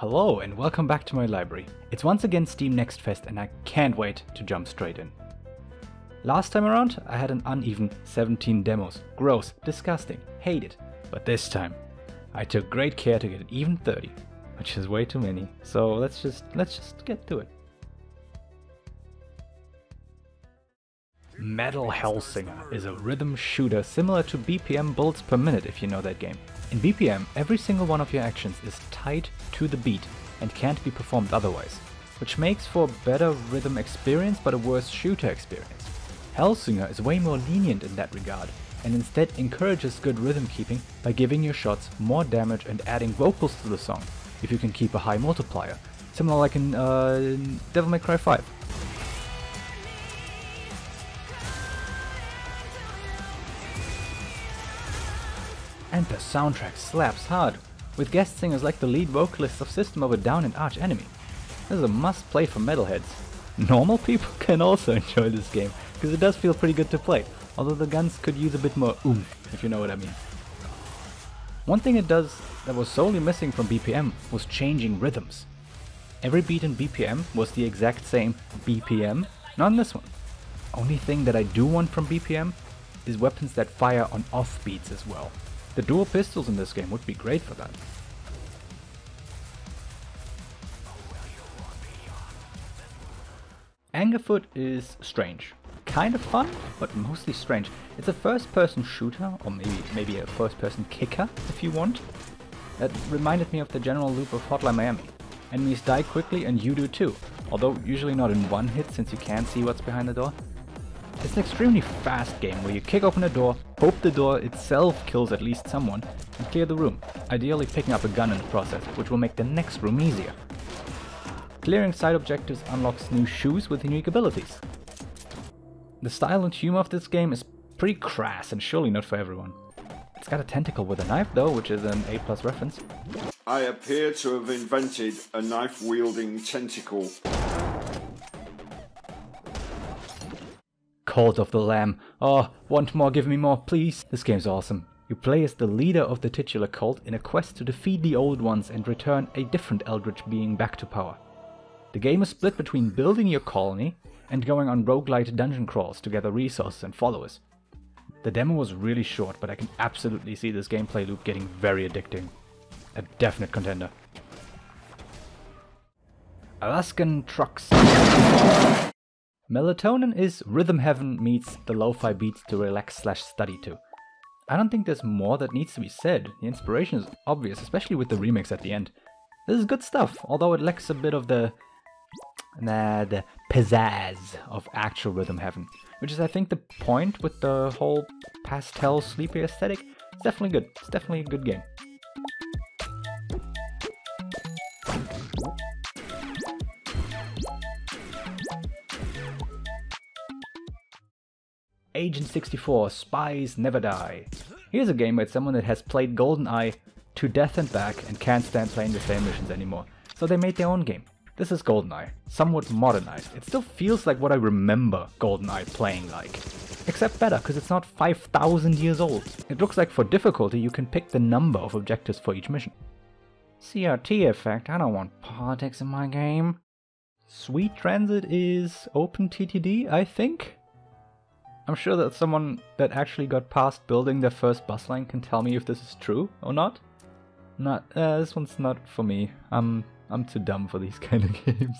Hello and welcome back to my library. It's once again Steam Next Fest and I can't wait to jump straight in. Last time around I had an uneven 17 demos. Gross, disgusting, hate it. But this time I took great care to get an even 30, which is way too many. So let's just let's just get to it. Metal Hellsinger is a rhythm shooter similar to BPM bullets per minute if you know that game. In BPM, every single one of your actions is tied to the beat and can't be performed otherwise, which makes for a better rhythm experience but a worse shooter experience. Hellsinger is way more lenient in that regard and instead encourages good rhythm keeping by giving your shots more damage and adding vocals to the song if you can keep a high multiplier, similar like in uh, Devil May Cry 5. And the soundtrack slaps hard, with guest singers like the lead vocalists of System of a Down and Arch Enemy. This is a must play for metalheads. Normal people can also enjoy this game, because it does feel pretty good to play, although the guns could use a bit more oomph, if you know what I mean. One thing it does that was solely missing from BPM was changing rhythms. Every beat in BPM was the exact same BPM, not in this one. Only thing that I do want from BPM is weapons that fire on off beats as well. The dual pistols in this game would be great for that. Angerfoot is strange. Kind of fun, but mostly strange. It's a first-person shooter, or maybe maybe a first-person kicker, if you want. That reminded me of the general loop of Hotline Miami. Enemies die quickly and you do too, although usually not in one hit since you can't see what's behind the door. It's an extremely fast game where you kick open a door, hope the door itself kills at least someone, and clear the room, ideally picking up a gun in the process, which will make the next room easier. Clearing side objectives unlocks new shoes with unique abilities. The style and humor of this game is pretty crass and surely not for everyone. It's got a tentacle with a knife though, which is an A plus reference. I appear to have invented a knife wielding tentacle. Cult of the Lamb. Oh, want more, give me more, please. This game's awesome. You play as the leader of the titular cult in a quest to defeat the old ones and return a different eldritch being back to power. The game is split between building your colony and going on roguelite dungeon crawls to gather resources and followers. The demo was really short, but I can absolutely see this gameplay loop getting very addicting. A definite contender. Alaskan Trucks. Melatonin is rhythm heaven meets the lo-fi beats to relax slash study to. I don't think there's more that needs to be said. The inspiration is obvious, especially with the remix at the end. This is good stuff, although it lacks a bit of the nah, the pizzazz of actual rhythm heaven, which is I think the point with the whole pastel sleepy aesthetic. It's definitely good. It's definitely a good game. Agent 64 Spies Never Die. Here's a game with someone that has played GoldenEye to death and back and can't stand playing the same missions anymore. So they made their own game. This is GoldenEye, somewhat modernized. It still feels like what I remember GoldenEye playing like. Except better, because it's not 5000 years old. It looks like for difficulty you can pick the number of objectives for each mission. CRT effect, I don't want politics in my game. Sweet Transit is OpenTTD, I think? I'm sure that someone that actually got past building their first bus line can tell me if this is true or not. Not, uh, this one's not for me. I'm, I'm too dumb for these kind of games.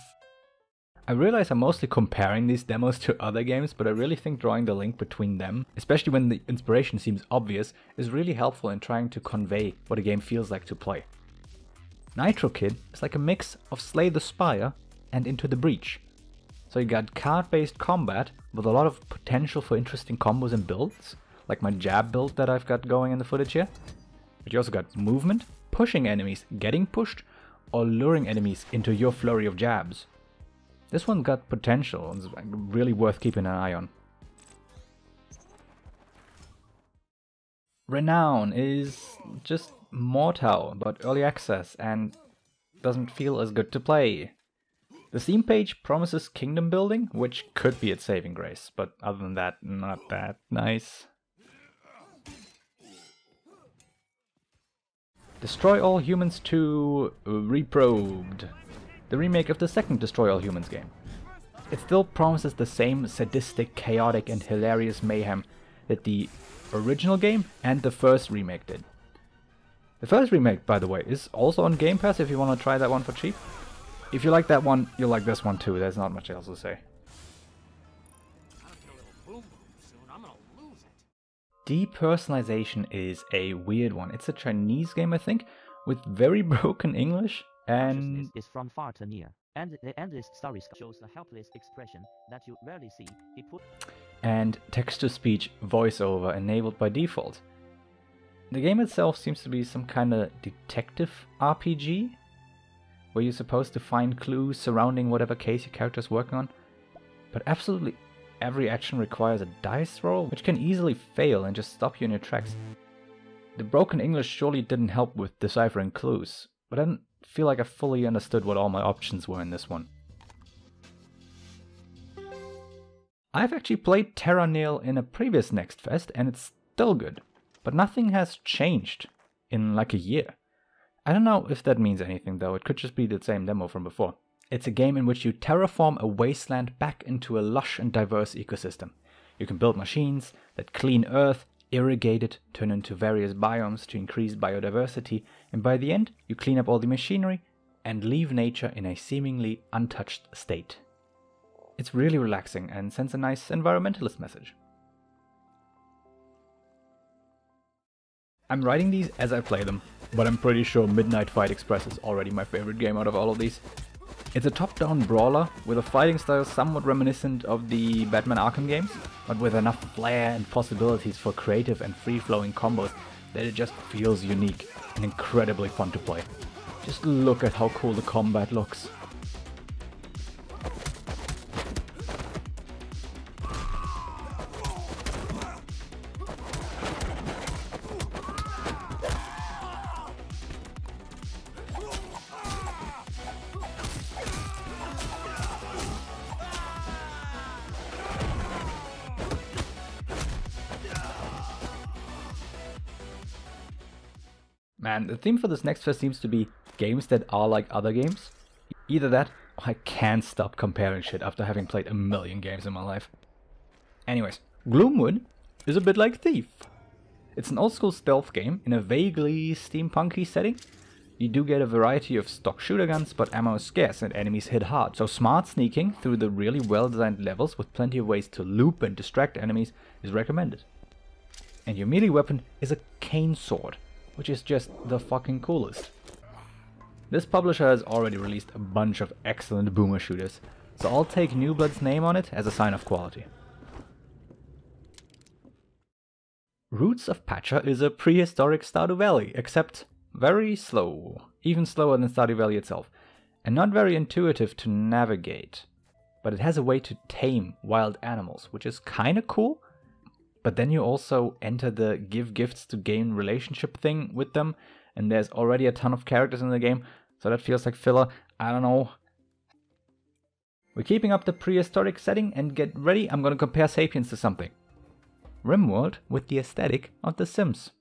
I realize I'm mostly comparing these demos to other games, but I really think drawing the link between them, especially when the inspiration seems obvious, is really helpful in trying to convey what a game feels like to play. Nitro Kid is like a mix of Slay the Spire and Into the Breach. So you got card-based combat with a lot of potential for interesting combos and builds, like my jab build that I've got going in the footage here. But you also got movement, pushing enemies, getting pushed, or luring enemies into your flurry of jabs. This one's got potential and is really worth keeping an eye on. Renown is just Mordhau, but early access and doesn't feel as good to play. The theme page promises kingdom building, which could be its saving grace, but other than that, not that nice. Destroy All Humans 2 uh, Reprobed, the remake of the second Destroy All Humans game. It still promises the same sadistic, chaotic and hilarious mayhem that the original game and the first remake did. The first remake, by the way, is also on Game Pass if you want to try that one for cheap. If you like that one, you'll like this one too, there's not much else to say. Depersonalization is a weird one. It's a Chinese game, I think, with very broken English and is from far to near, and the endless story shows a helpless expression that you rarely see. And text-to-speech voiceover enabled by default. The game itself seems to be some kind of detective RPG, where you're supposed to find clues surrounding whatever case your character is working on, but absolutely every action requires a dice roll, which can easily fail and just stop you in your tracks. The broken English surely didn't help with deciphering clues, but I didn't feel like I fully understood what all my options were in this one. I've actually played Terra Nil in a previous Next Fest and it's still good, but nothing has changed in like a year. I don't know if that means anything though, it could just be the same demo from before. It's a game in which you terraform a wasteland back into a lush and diverse ecosystem. You can build machines that clean earth, irrigate it, turn into various biomes to increase biodiversity, and by the end, you clean up all the machinery and leave nature in a seemingly untouched state. It's really relaxing and sends a nice environmentalist message. I'm writing these as I play them, but I'm pretty sure Midnight Fight Express is already my favorite game out of all of these. It's a top-down brawler with a fighting style somewhat reminiscent of the Batman Arkham games, but with enough flair and possibilities for creative and free-flowing combos that it just feels unique and incredibly fun to play. Just look at how cool the combat looks. Man, the theme for this next fest seems to be games that are like other games. Either that, or I can't stop comparing shit after having played a million games in my life. Anyways, Gloomwood is a bit like Thief. It's an old school stealth game in a vaguely steampunky setting. You do get a variety of stock shooter guns, but ammo is scarce and enemies hit hard, so smart sneaking through the really well designed levels with plenty of ways to loop and distract enemies is recommended. And your melee weapon is a cane sword, which is just the fucking coolest. This publisher has already released a bunch of excellent boomer shooters, so I'll take New Blood's name on it as a sign of quality. Roots of Pacha is a prehistoric Stardew Valley, except very slow, even slower than Stardew Valley itself, and not very intuitive to navigate. But it has a way to tame wild animals, which is kinda cool, but then you also enter the give gifts to gain relationship thing with them, and there's already a ton of characters in the game, so that feels like filler. I don't know. We're keeping up the prehistoric setting, and get ready, I'm gonna compare Sapiens to something. RimWorld with the aesthetic of The Sims.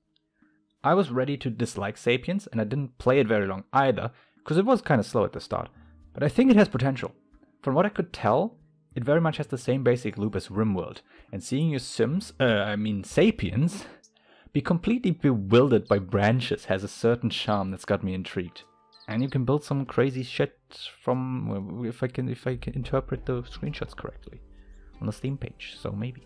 I was ready to dislike Sapiens, and I didn't play it very long either, because it was kind of slow at the start. But I think it has potential. From what I could tell, it very much has the same basic loop as RimWorld, and seeing your Sims, uh, I mean Sapiens, be completely bewildered by branches has a certain charm that's got me intrigued. And you can build some crazy shit from, if I can, if I can interpret the screenshots correctly, on the Steam page. So maybe.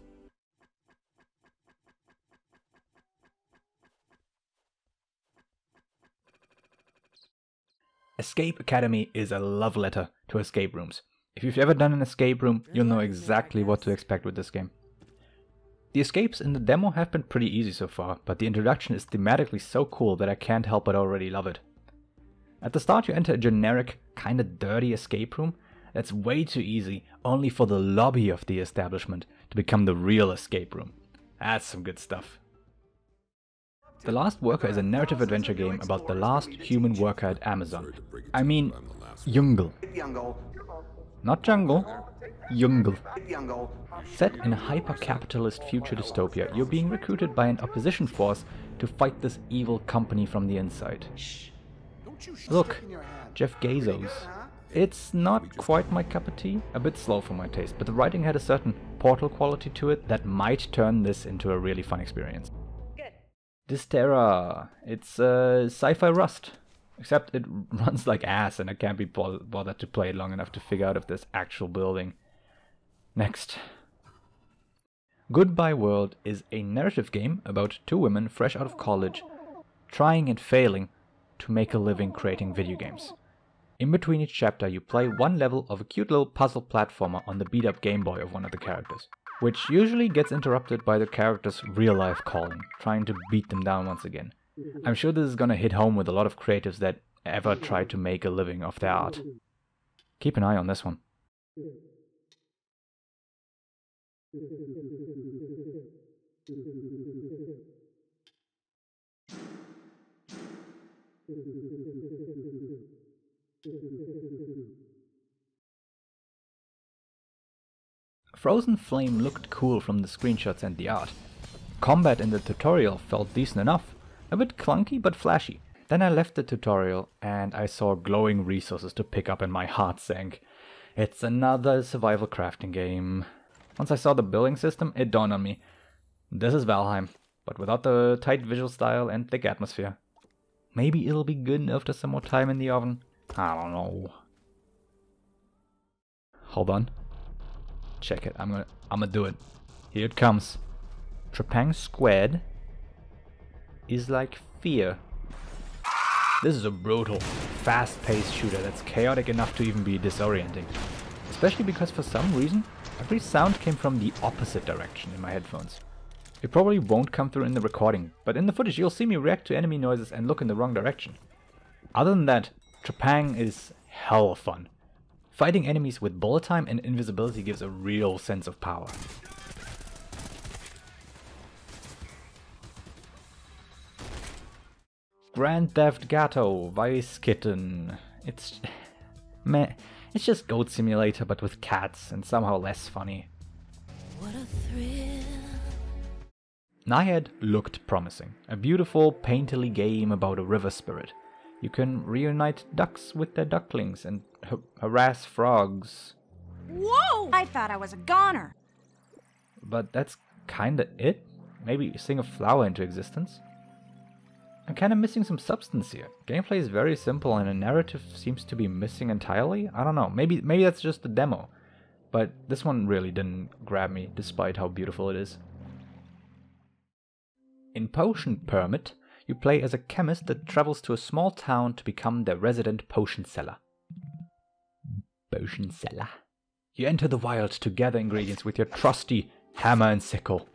Escape Academy is a love letter to escape rooms. If you've ever done an escape room, you'll know exactly what to expect with this game. The escapes in the demo have been pretty easy so far, but the introduction is thematically so cool that I can't help but already love it. At the start you enter a generic, kinda dirty escape room that's way too easy, only for the lobby of the establishment to become the real escape room. That's some good stuff. The Last Worker is a narrative adventure game about the last human worker at Amazon. I mean, Jungle. Not jungle, jungle. Set in a hyper-capitalist future dystopia, you're being recruited by an opposition force to fight this evil company from the inside. Look, Jeff Bezos. It's not quite my cup of tea, a bit slow for my taste, but the writing had a certain portal quality to it that might turn this into a really fun experience. Dysterra. It's uh, sci-fi Rust. Except it runs like ass and I can't be bothered to play it long enough to figure out if there's actual building. Next. Goodbye World is a narrative game about two women fresh out of college trying and failing to make a living creating video games. In between each chapter, you play one level of a cute little puzzle platformer on the beat up Game Boy of one of the characters, which usually gets interrupted by the character's real life calling, trying to beat them down once again. I'm sure this is gonna hit home with a lot of creatives that ever tried to make a living off their art. Keep an eye on this one. Frozen Flame looked cool from the screenshots and the art. Combat in the tutorial felt decent enough, a bit clunky but flashy. Then I left the tutorial and I saw glowing resources to pick up and my heart sank. It's another survival crafting game. Once I saw the building system, it dawned on me. This is Valheim, but without the tight visual style and thick atmosphere. Maybe it'll be good after some more time in the oven. I don't know. Hold on. Check it. I'm gonna I'm gonna do it. Here it comes. Trepang Squad is like fear. This is a brutal, fast-paced shooter that's chaotic enough to even be disorienting. Especially because for some reason, every sound came from the opposite direction in my headphones. It probably won't come through in the recording, but in the footage you'll see me react to enemy noises and look in the wrong direction. Other than that, Trepang is hell fun. Fighting enemies with bullet time and invisibility gives a real sense of power. Grand Theft Auto Vice Kitten. It's meh. It's just Goat Simulator but with cats and somehow less funny. What a thrill. Naiad looked promising. A beautiful, painterly game about a river spirit. You can reunite ducks with their ducklings and ha- harass frogs. Whoa! I thought I was a goner. But that's kinda it? Maybe sing a flower into existence? I'm kinda missing some substance here. Gameplay is very simple and a narrative seems to be missing entirely? I don't know, maybe maybe that's just the demo. But this one really didn't grab me, despite how beautiful it is. In Potion Permit, you play as a chemist that travels to a small town to become their resident potion seller. Potion seller. You enter the wild to gather ingredients with your trusty hammer and sickle.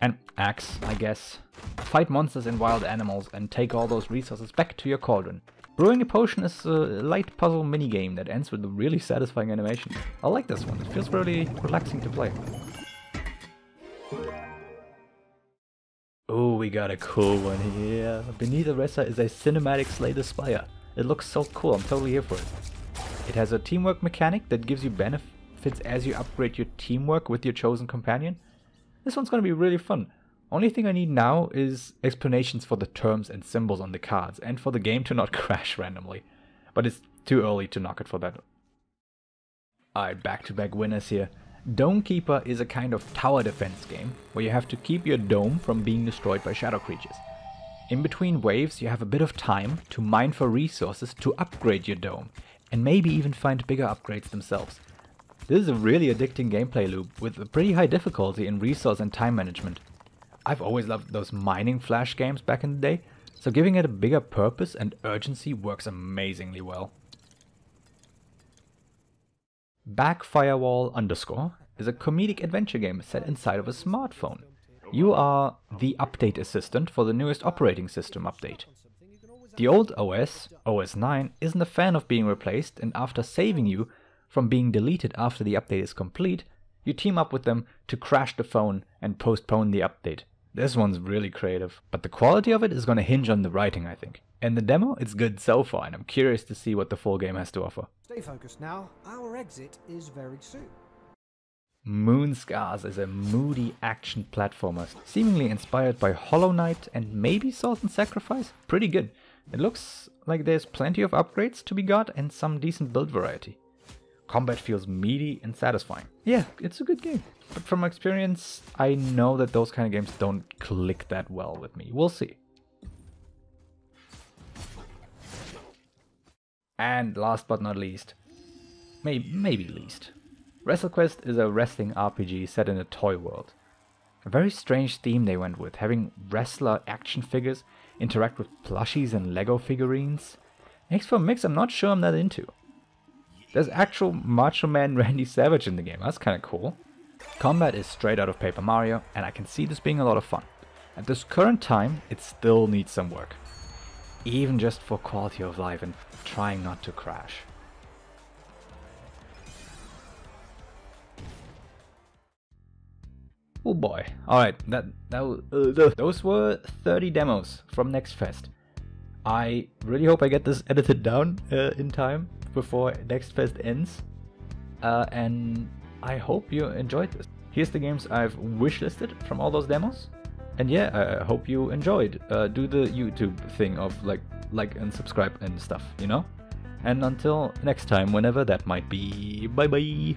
And axe, I guess. Fight monsters and wild animals and take all those resources back to your cauldron. Brewing a potion is a light puzzle minigame that ends with a really satisfying animation. I like this one, it feels really relaxing to play. Oh, we got a cool one here. Beneath Oresa is a cinematic Slay the Spire. It looks so cool, I'm totally here for it. It has a teamwork mechanic that gives you benefits as you upgrade your teamwork with your chosen companion. This one's gonna be really fun. Only thing I need now is explanations for the terms and symbols on the cards, and for the game to not crash randomly. But it's too early to knock it for that. Alright, back to back winners here. Dome Keeper is a kind of tower defense game, where you have to keep your dome from being destroyed by shadow creatures. In between waves, you have a bit of time to mine for resources to upgrade your dome, and maybe even find bigger upgrades themselves. This is a really addicting gameplay loop with a pretty high difficulty in resource and time management. I've always loved those mining flash games back in the day, so giving it a bigger purpose and urgency works amazingly well. Backfirewall underscore is a comedic adventure game set inside of a smartphone. You are the update assistant for the newest operating system update. The old OS, OS 9, isn't a fan of being replaced, and after saving you from being deleted after the update is complete, you team up with them to crash the phone and postpone the update. This one's really creative, but the quality of it is going to hinge on the writing, I think. In the demo, it's good so far, and I'm curious to see what the full game has to offer. Stay focused now. Our exit is very soon. Moonscars is a moody action platformer, seemingly inspired by Hollow Knight and maybe Salt and Sacrifice. Pretty good. It looks like there's plenty of upgrades to be got and some decent build variety. Combat feels meaty and satisfying. Yeah, it's a good game. But from experience, I know that those kind of games don't click that well with me. We'll see. And last but not least, maybe, maybe least, WrestleQuest is a wrestling RPG set in a toy world. A very strange theme they went with, having wrestler action figures interact with plushies and Lego figurines. Makes for a mix I'm not sure I'm that into. There's actual Macho Man Randy Savage in the game, that's kinda cool. Combat is straight out of Paper Mario, and I can see this being a lot of fun. At this current time, it still needs some work. Even just for quality of life and trying not to crash. Oh boy. Alright, that, that uh, those were 30 demos from Next Fest. I really hope I get this edited down uh, in time before Next Fest ends. Uh, and I hope you enjoyed this. Here's the games I've wishlisted from all those demos. And yeah, I hope you enjoyed. Uh, do the YouTube thing of like, like and subscribe and stuff, you know? And until next time, whenever that might be, bye bye!